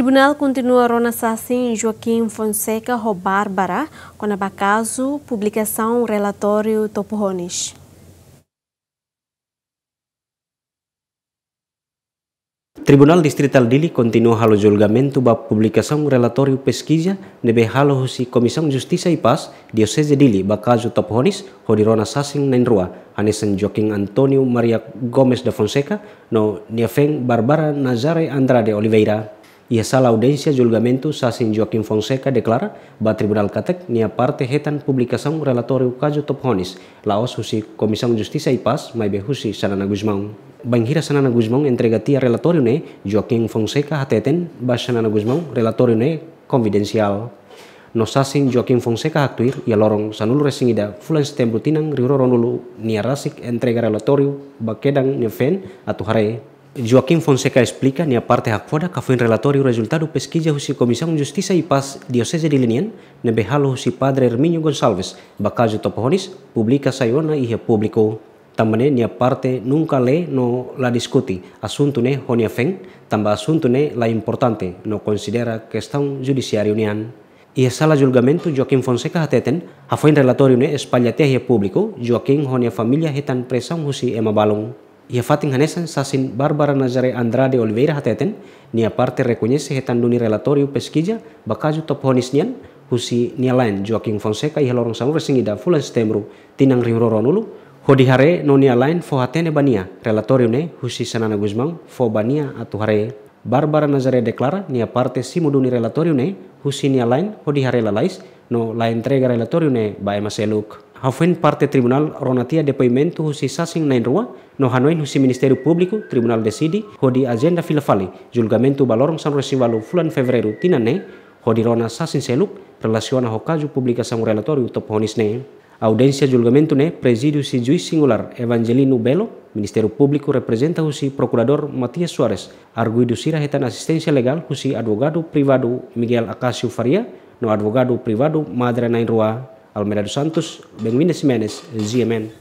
Tribunal continua Sassin Joaquim Fonseca Bárbara com a caso publicação relatório Topohonis. Tribunal Distrital Dili continua halo julgamento ba publicação relatório pesquisa nebe halo husi Comissão Justiça e Paz Diocese Dili ba caso Topohonis hodirona sasing nainrua anesan Joaquim Antonio Maria Gomes da Fonseca no Niafeng Barbara Nazare Andrade Oliveira e a sala audiência julgamento Sassin Joaquim Fonseca declara ba Tribunal Catek nia parte hetan publicação relatório caso Top Honis, laos husi Comissão Justiça e Paz, mai behusi Sanana Guzmão. Banghira Sanana Guzmão entrega tia relatório ne Joaquim Fonseca hateten ba Sanana Guzmão relatório ne. No Sassin Joaquim Fonseca haktuir ia lorong sanulu resingida fulan setembro tinang riuroronulu nia rasik entrega relatório ba kedang nia fen atu hare Joaquim Fonseca explica parte hakfoda ka foi relatório resultado pesquisa husi Comissão Justiça e Paz Diocese de Linian ne behalo husi Padre Herminio Gonçalves bakajo topohonis publica sayona e publicou. Tambane nia parte nunca le no la discuti. Assunto ne honia feng tamba assunto ne la importante no considera questão judiciário nian e a sala julgamento Joaquim Fonseca hateten ha foi relatório ne espalha terra público Joaquim honia família hetan pressão husi ema balong Ia fatin hanesan sasin Barbara Nazare Andrade Oliveira hateten, nia parte reconhece hetan duni relatorio pesquisa bakaju top honis nian, husi nia lain Joaquim Fonseca ia lorong sanur singida fulan setembro tinang rimro ronulu, hodi hare no nia lain fo hatene bania, relatorio ne husi sanana Guzmang fo bania atu hare. Barbara Nazare deklara nia parte simuduni relatorio ne husi nia lain hodi hare lalais no la entrega relatorio ne ba emaseluk. Hafen parte tribunal ronatia depoimento husi sasing nain rua no hanoin husi Ministério Público tribunal decidi hodi agenda filafali julgamento balorong san resivalu fulan fevereru tinane hodi rona sasing seluk relaciona hokaju publicação relatório top honisne audiência julgamento ne presidio si juiz singular Evangelino Belo Ministério Público representa husi procurador Matias Suarez arguido sira hetan assistência legal husi advogado privado Miguel Acacio Faria no advogado privado Madre Nain Rua Almeida dos Santos, Benguina Ximenes, GMN.